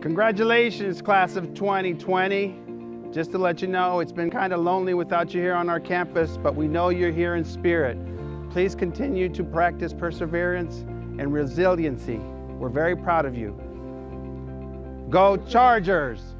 Congratulations, class of 2020. Just to let you know, it's been kind of lonely without you here on our campus, but we know you're here in spirit. Please continue to practice perseverance and resiliency. We're very proud of you. Go Chargers!